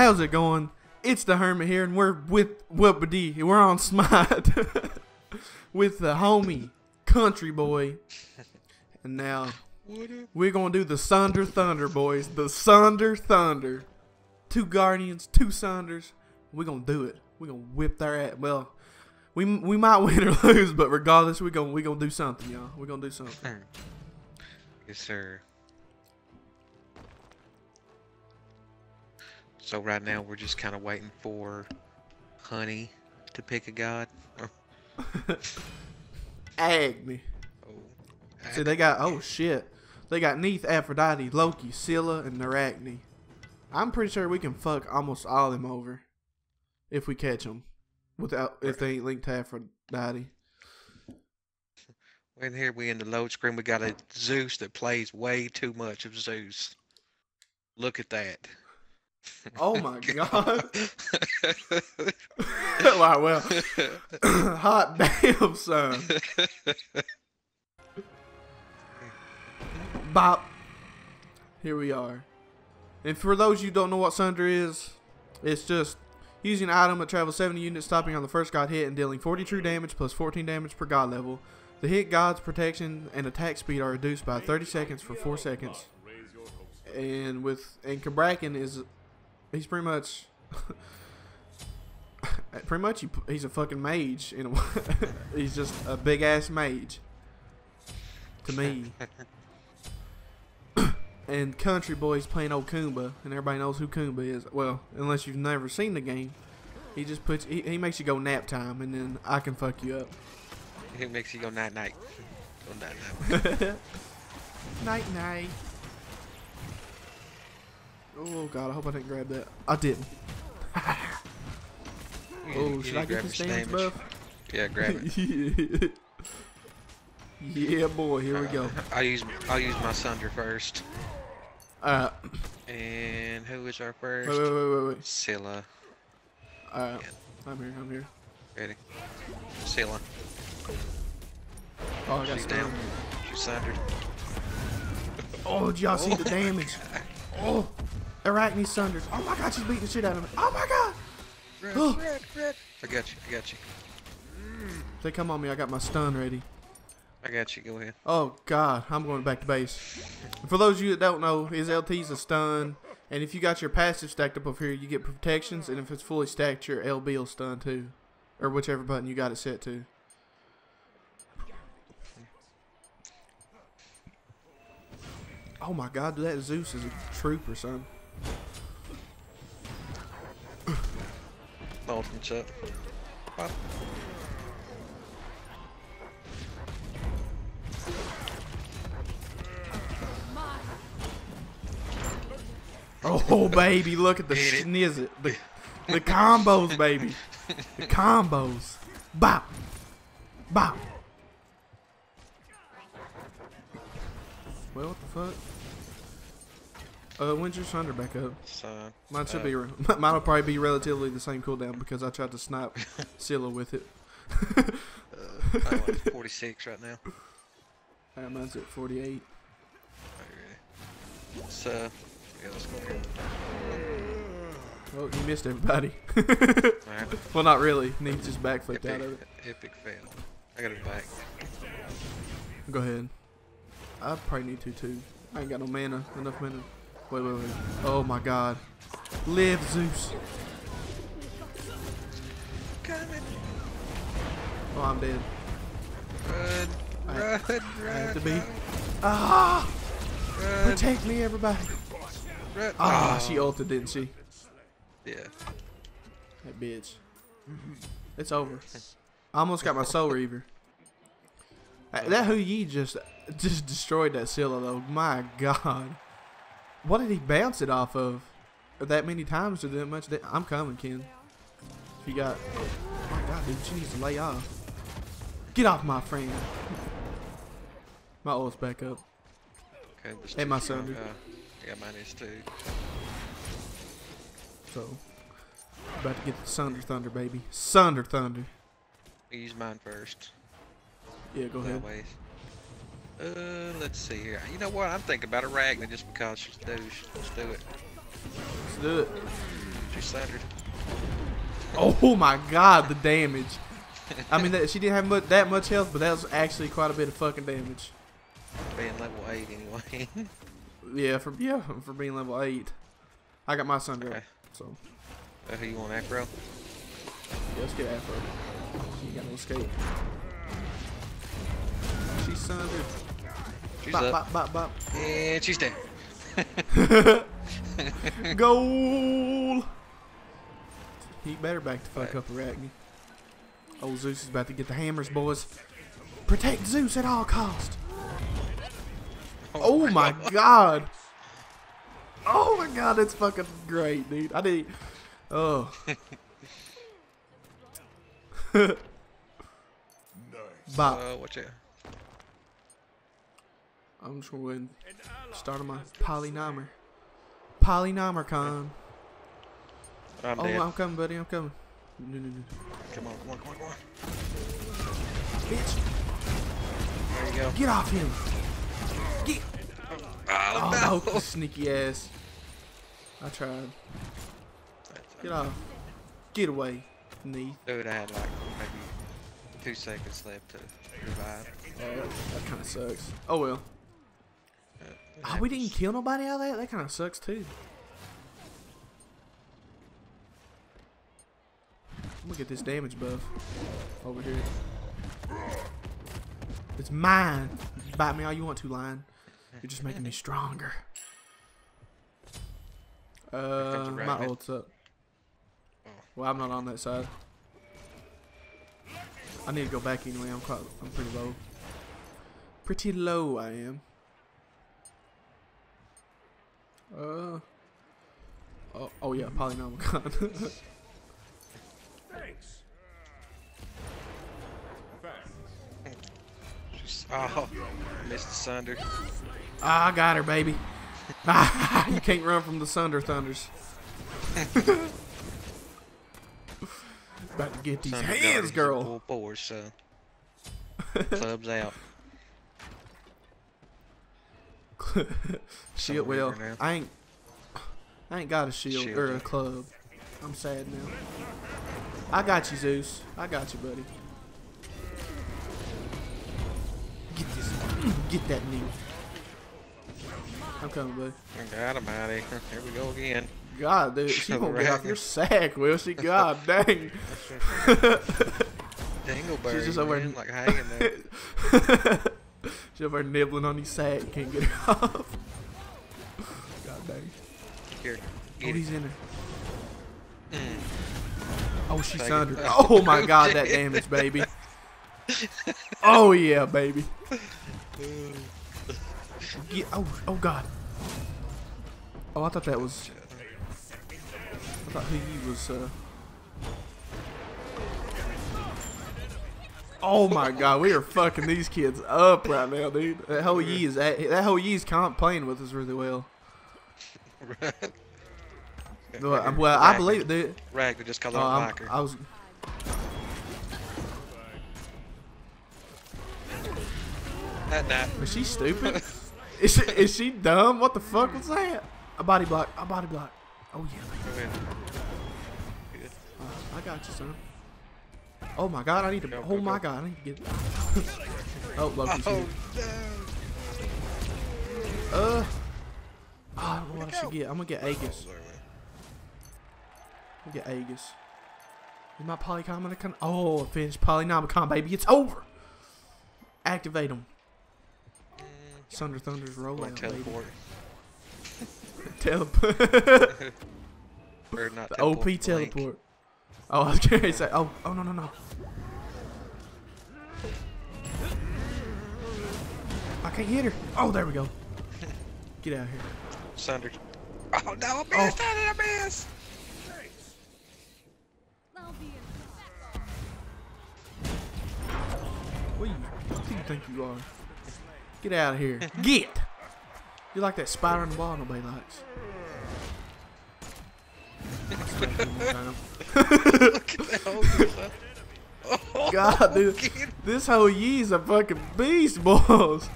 How's it going? It's the Hermit here, and we're with Whoopity. We're on Smite with the homie Country Boy. And now we're gonna do the Sunder Thunder, boys. The Sunder Thunder. Two Guardians, two Sunders. We're gonna do it. We're gonna whip their ass. Well, we we might win or lose, but regardless, we're gonna we gonna do something, y'all. We're gonna do something. Yes, sir. So right now we're just kind of waiting for Honey to pick a god. Agni. Oh, See, they got oh shit, they got Neith, Aphrodite, Loki, Scylla, and Arachne. I'm pretty sure we can fuck almost all of them over if we catch them, without if they ain't linked to Aphrodite. and here we in the load screen. We got a Zeus that plays way too much of Zeus. Look at that. Oh my god! wow, well, hot damn, son. Bop. Here we are. And for those you don't know what Sunder is, it's just using an item that travels 70 units, stopping on the first god hit and dealing 40 true damage plus 14 damage per god level. The hit god's protection and attack speed are reduced by 30 seconds for 4 seconds. And with and Cabrakan is he's pretty much pretty much he, he's a fucking mage in a he's just a big ass mage to me. and Country Boy's playing old Kumba, and everybody knows who Kumba is. Well, unless you've never seen the game, he just puts he, he makes you go nap time, and then I can fuck you up. He makes you go night night. Go night night. night night. Oh god, I hope I didn't grab that. I didn't. Oh, should I get grab this damage buff? Yeah, grab it. yeah, boy, here we go. Uh, I'll use I'll use my Sunder first. Alright, And who is our first? wait, wait, wait, wait. wait. Scylla. Alright, I'm here, I'm here. Ready? Scylla. Oh, I got She's down. She's sundered. Oh, did y'all see the oh. damage? Oh, Arachne sundered. Oh my god, she's beating the shit out of me. Oh my god. Red, Oh. red, red. I got you. I got you. If they come on me, I got my stun ready. I got you. Go ahead. Oh god, I'm going back to base. For those of you that don't know, his LT's a stun, and if you got your passive stacked up over here, you get protections, and if it's fully stacked, your LB will stun too, or whichever button you got it set to. Oh my god, that Zeus is a trooper, son. Ultimate's up. Pop. Oh baby, look at the snizzit, the the combos, baby, the combos. Bop, bop. Well, what the fuck? Uh, when's your Sunder back up? Son. Mine should Uh, be. Re- mine will probably be relatively the same cooldown because I tried to snipe Scylla with it. I'm at 46 right now. Uh, mine's at 48. Alright. So, yeah, let's go. Oh, you missed everybody. Alright. well, not really. Neith's just backflipped out of Epic, it. epic fail. I got it back. Go ahead. I probably need to too. I ain't got no mana. Enough mana. Wait, wait, wait. Oh my god. Live, Zeus. Coming. Oh, I'm dead. Run, I- run, run. I have to be. run, Ah! Run, Protect me, everybody. run. Ah, Oh, she ulted, didn't she? Yeah. That bitch. It's over. I almost got my Soul Reaver. That Hou Yi just just destroyed that Scylla though. My God. What did he bounce it off of? That many times or that much? Da- I'm coming, Ken. If you got. Oh my God, dude, she needs to lay off. Get off my friend. My ult's back up. Okay, my Sunder. guy. Uh, yeah, mine is too. So, about to get the Sunder Thunder, baby. Sunder Thunder. Use mine first. Yeah, go ahead. Way. Uh, let's see here. You know what? I'm thinking about a Ragnar just because she's douche. Let's do it. Let's do it. She's sundered. Oh my god, the damage. I mean, that, she didn't have much, that much health, but that was actually quite a bit of fucking damage. Being level 8 anyway. Yeah, for yeah, for being level eight. I got my up, Okay. so Uh, who you want, Acro? yeah, let's get Afro. She got no escape. She's sundered. She's Bop, up. bop, bop, bop. Dead. Goal! He better back the fuck up, Arachne. Old Zeus is about to get the hammers, boys. Protect Zeus at all cost. Oh my god. Oh my god, that's fucking great, dude. I did. Oh. Bop. Uh, watch out. I'm just gonna go ahead and start on my polynomer. Polynomicon. I'm Oh, dead. I'm coming, buddy. I'm coming. No, no, no. Come on, come on, come on, come on. Bitch, There you go. get off him. Get. Oh, Oh, no. no, sneaky ass. I tried. Get off. Get away. Knee. Dude, I had like maybe two seconds left to revive. Uh, that kind of sucks. Oh well. Oh, we didn't kill nobody out of that? That kind of sucks too. I'm gonna get this damage buff over here. It's mine. Bite me all you want to, lion. You're just making me stronger. Uh, my ult's up. Oh. Well, I'm not on that side. I need to go back anyway. I'm quite, I'm pretty low. Pretty low, I am. Uh. Oh, oh yeah, polynomical. She's- Oh, missed the sunder. Ah, I got her, baby. Ah, you can't run from the Sunder Thunders. About to get these Sunder hands, girl. Full force, so. Clubs out. Shield, well. I ain't, I ain't got a shield, Shield, or a club. I'm sad now. I got you, Zeus. I got you, buddy. Get this. Get that knee. I'm coming, buddy. I got him out Here we go again. God, dude, she won't get off your sack, will she? God dang. Dingleberry, just over like hanging there. She's over nibbling on his sack. Can't get her off. God dang. Here, Oh, he's in there. Mm. Oh, she's under. Oh my god, that damage, baby. Oh yeah, baby. Get, oh, oh god. Oh, I thought that was. I thought he was. uh... Oh my god, we are fucking these kids up right now, dude. That Hou Yi is at, that Hou Yi's comp playing with us really well. Well, I- well, I believe, dude. Rag, we just call Oh, her a I'm- biker. I was. That. Is she stupid? is, she, is she dumb? What the fuck was that? A body block. A body block. Oh yeah. Go ahead. Uh, I got you, son. Oh my god, I need to. Go, oh go, my go. god, I need to get. oh, Loki's Oh, here. no. Uh. I don't know what I should get. I'm gonna get Aegis. I'm gonna get Aegis. Is my Polynomicon? Oh, finish Polynomicon, baby. It's over. Activate them. Sunder Thunder's rollout, baby. teleport. Teleport. Or not The teleport, OP blink. teleport. Oh, I was gonna say. Oh, oh no, no, no. I can't hit her. Oh, there we go. Get out of here. Sundered. Oh no, I missed! Did I miss? What do you, what do you think you are? Get out of here. Get. You're like that spider in the ball nobody likes. Look at that whole. Oh, God, dude. This Hou Yi's a fucking beast, boys.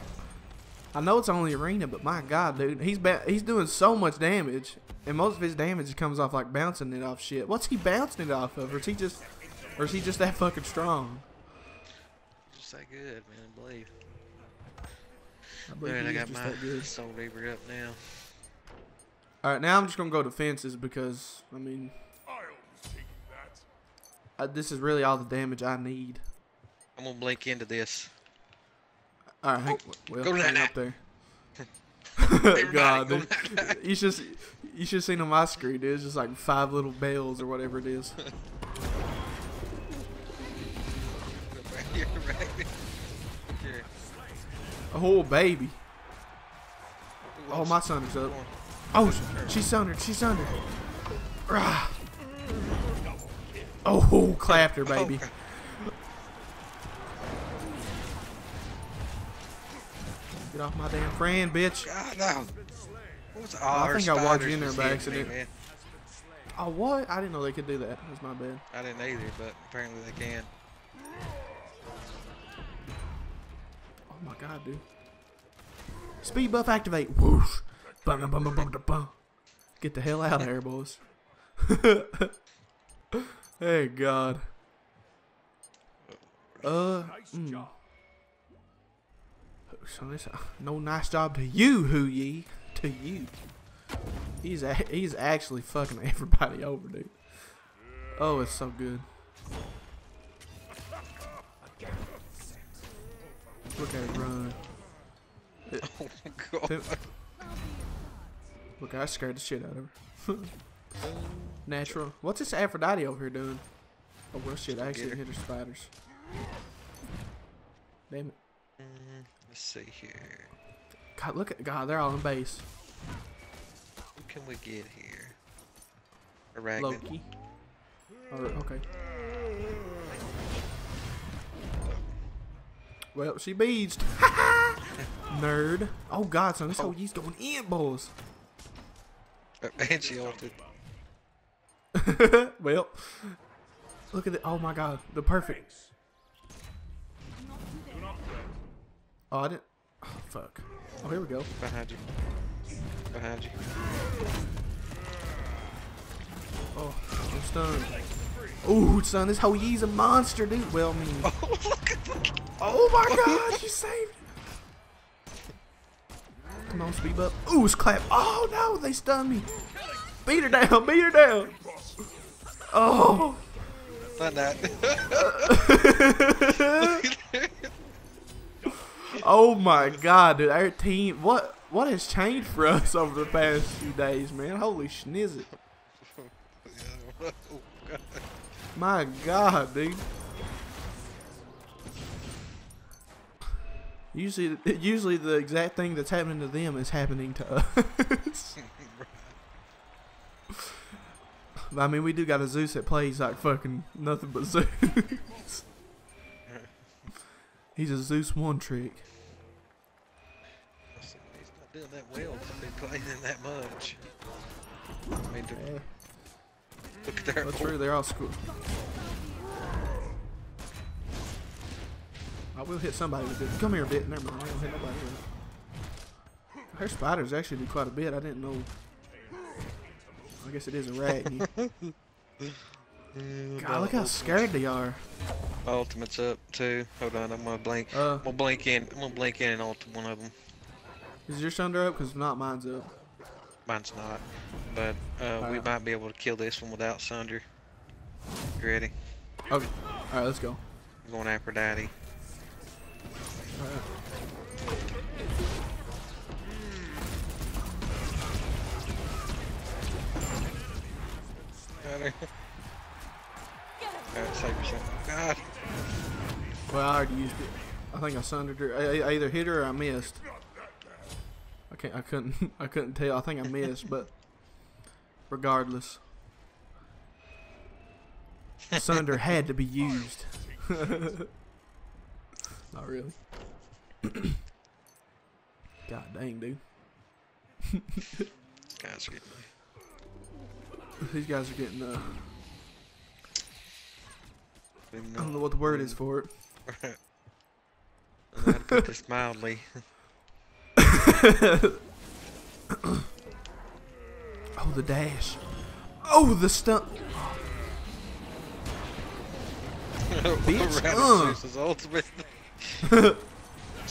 I know it's only arena, but my god, dude, he's he's doing so much damage, and most of his damage comes off like bouncing it off shit. What's he bouncing it off of? Or is he just, or is he just that fucking strong? Just that good, man. I believe. I believe he I got just my. Soul Reaver up now. All right, now I'm just gonna go defenses because I mean, that. I, this is really all the damage I need. I'm gonna blink into this. All right, hang, well, Go hang night-night. up there. God, dude. you should you should seen on my screen, dude. It's just like five little bells or whatever it is. Oh baby. Oh my son is up. Oh, sh- she's sundered. She's sundered. Rah. Oh, clapped her, baby. Get off my damn friend, bitch. God, no. Oh, I think I walked in there by hitting me, Oh, what? I didn't know they could do that. That was my bad. I didn't either, but apparently they can. Oh my god, dude. Speed buff activate. Whoosh. Get the hell out of here, boys. hey, God. Uh, Nice mm. job. So this, no nice job to you, Hou Yi. To you. He's a, he's actually fucking everybody over, dude. Oh, it's so good. Look at it run. Oh my god. Look, I scared the shit out of her. Natural. What's this Aphrodite over here doing? Oh well, shit. I actually her. hit her spiders. Damn it. Mm, let's see here. God, look at God. They're all in base. Who can we get here? Arachnid. Loki. Or, okay. Well, she beached. Nerd. Oh God, son, this Hou Yi's going in, boys. And she ulted. well, look at it. Oh my God, the perfect. Oh, I didn't. Oh, fuck. Oh, here we go. Behind you. Behind you. Oh, I'm stunned. Oh, son, this Hou Yi's a monster, dude. Well, I mean, Oh, look at the. oh my God, she saved. it. Come on, speed up. Ooh, it's clap. Oh no, they stunned me. Beat her down. Beat her down. Oh. Not that. Oh my god, dude, our team what what has changed for us over the past few days, man? Holy schnizzit. My god, dude. Usually usually the exact thing that's happening to them is happening to us. I mean we do got a Zeus that plays like fucking nothing but Zeus. He's a Zeus one trick. He's not doing that well to be playing that much. I mean, Yeah, look at their that's true, they're all school. I will hit somebody with it. Come here, a bit. Never mind. I don't hit nobody with it. Her spiders actually do quite a bit. I didn't know. I guess it is a rat. God, look how scared they are. My ultimate's up too. Hold on, I'm gonna blink. Uh, I'm gonna blink in. I'm gonna blink in and ult one of them. is your thunder up? Because if not, mine's up. Mine's not, but uh, we Alright. might be able to kill this one without Sunder. You ready? Okay. All right, let's go. I'm going Aphrodite. God. Well, I already used it. I think I sundered her. I, I either hit her or I missed. I can't. I couldn't. I couldn't tell. I think I missed, but regardless, sunder had to be used. Not really. God dang, dude. Guys, get me. These guys are getting. Uh, I don't know. what the word is for it. I to put this mildly. oh, the dash. Oh, the stunt. Bitch, uh. Zeus's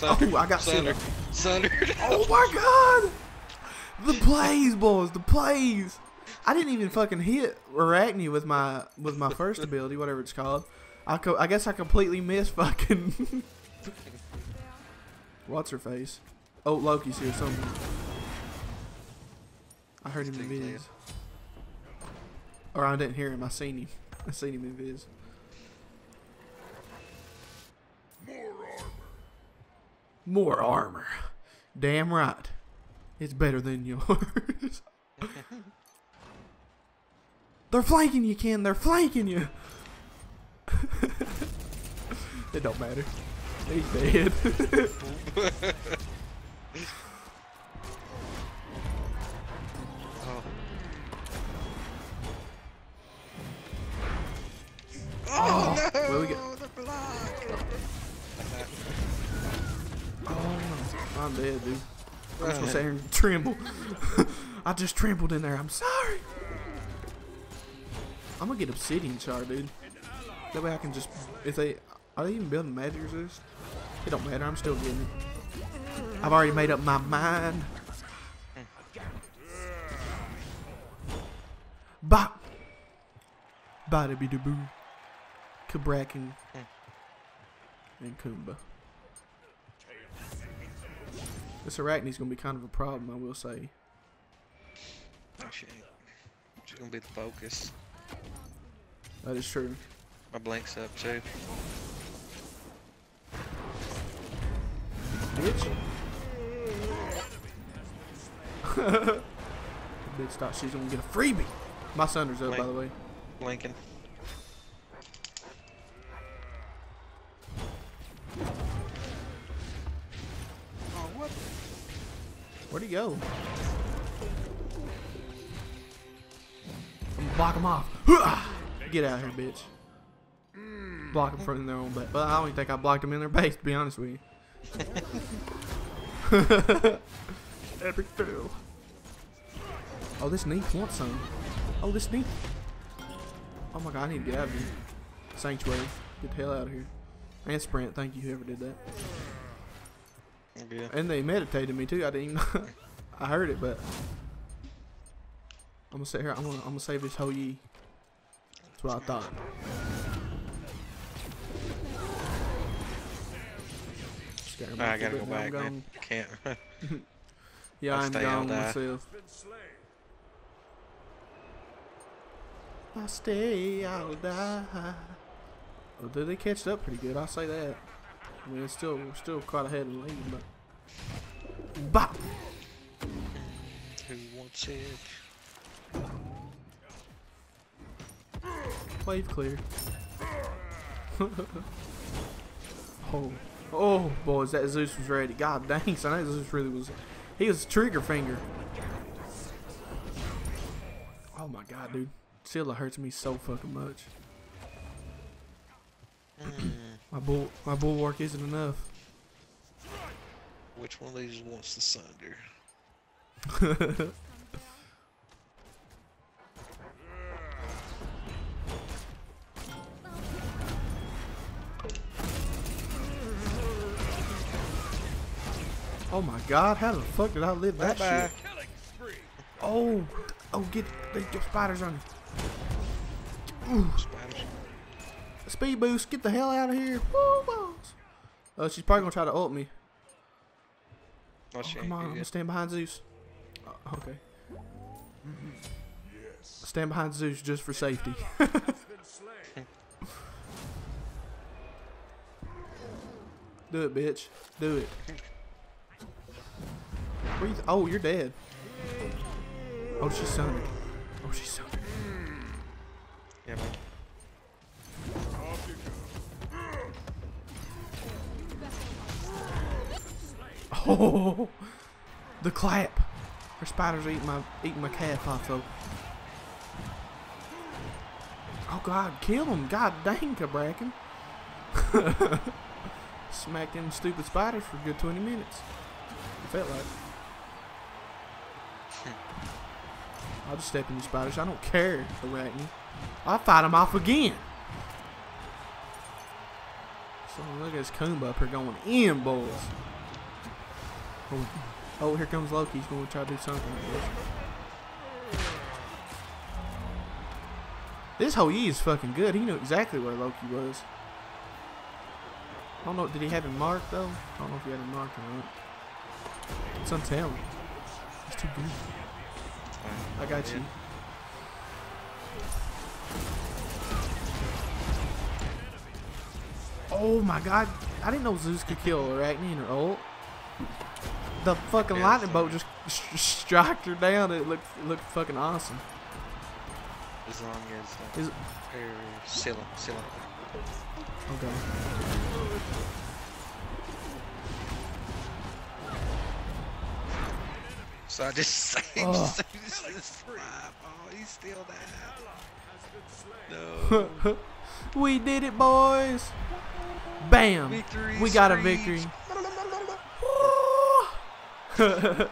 Oh, I got Sunder. Sunder. Oh my god! The plays, boys, the plays. I didn't even fucking hit Arachne with my with my first ability, whatever it's called. I co- I guess I completely missed fucking. What's her face? Oh, Loki's here somewhere. I heard him in viz. Or I didn't hear him. I seen him. I seen him in viz. More armor. Damn right. It's better than yours. They're flanking you, Ken. They're flanking you. it don't matter. He's dead. I'm dead, dude. I'm just gonna sit here and tremble. I just trembled in there. I'm sorry. I'm gonna get obsidian shard, dude. That way I can just if they are they even building magic resist? It don't matter. I'm still getting it. I've already made up my mind. Bop. Bada be boo. Cabrakan, and Kumba. This Arachne's gonna be kind of a problem, I will say. Oh, shit. She's gonna be the focus. That is true. My blink's up too. Bitch. Bitch thought she's gonna get a freebie. My sunder's up, by the way. Blinking. Where'd he go? I'm block him off. Get out of here, bitch. Block him from their own base. But I don't think I blocked him in their base, to be honest with you. Epic fail. Oh, this Neith wants some. Oh, this Neith. Oh my god, I need to get out of here. Sanctuary. Get the hell out of here. And Sprint, thank you, whoever did that. Yeah. And they meditated me too. I didn't even. I heard it, but I'm gonna sit here. I'm gonna. I'm gonna save this Hou Yi. That's what I thought. I gotta go back, gone. man. Can't. Yeah, I'll I'm gone myself. I stay, I'll die. Oh, did they catch up pretty good? I'll say that. I mean, it's still still quite ahead of the lead, but. Bop! Who wants it? Wave clear. oh, oh, boys, that Zeus was ready. God dang, son, that Zeus really was. He was trigger finger. Oh my god, dude, Scylla hurts me so fucking much. Mm. my bull, my bulwark isn't enough. Which one of these wants the sunder? Oh my god, how the fuck did I live that Bye-bye. shit? Oh, oh, get, your spiders on you. Ooh. Spiders. Speed boost, get the hell out of here. Woo, balls. Oh, uh, she's probably gonna try to ult me. Oh, Oh, come on, I'm gonna stand behind Zeus. Oh, okay. Stand behind Zeus just for safety. Do it, bitch. Do it. Where you th- oh, you're dead. Oh, she's sundered. Oh, she's sundered. Yeah, man. Oh, the clap. Her spiders are eating my eating my calf off though. Oh God, kill him! God dang, Cabrakan. Smack them stupid spiders for a good 20 minutes. It felt like. I'll just step in these spiders. I don't care, Arachne. I'll fight them off again. So look at this Kumba up here going in, boys. Oh, oh, here comes Loki. He's going to try to do something. This Hou Yi is fucking good. He knew exactly where Loki was. I don't know. Did he have him marked though? I don't know if he had him marked or not. It's untelling. It's too good. I got you. Oh my god. I didn't know Zeus could kill Arachne in her ult. The fucking Yeah, lightning bolt just st- struck her down. It looked it looked fucking awesome. As long as uh, Is- or ceiling, ceiling. Okay. So I just saved Oh. Life. Oh, he's still there. No. we did it, boys. Bam. Victory we got a victory.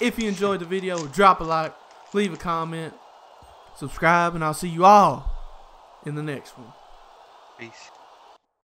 if you enjoyed the video, drop a like, leave a comment, subscribe, and I'll see you all in the next one. Peace.